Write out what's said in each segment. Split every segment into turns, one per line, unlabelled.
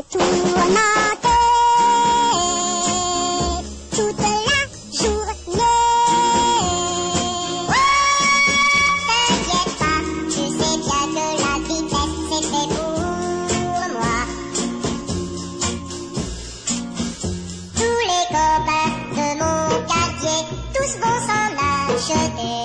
toute la journée. Oh, t'inquiète pas, tu sais bien que la vitesse c'est fait pour moi. Tous les copains de mon quartier, tous vont s'en acheter.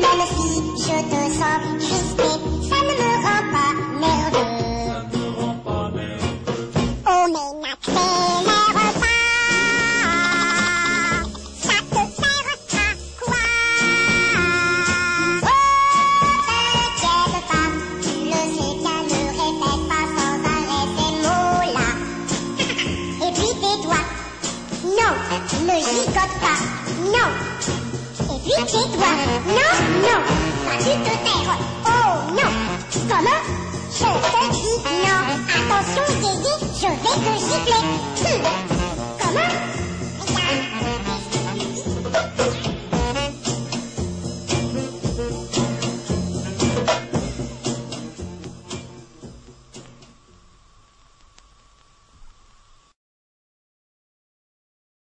même si je te sens crispé, ça ne me rend pas nerveux.
Ça me rend pas
n'accélère pas, ça te fera quoi Oh t'inquiète pas, tu le sais bien, ne répète pas sans arrêt ces mots-là. Et puis tais-toi, non, ne gigote pas, non. Et puis tais-toi, non, non, pas tu te taire, oh non. Comment Je te dis non, attention Zizi, je vais te gifler.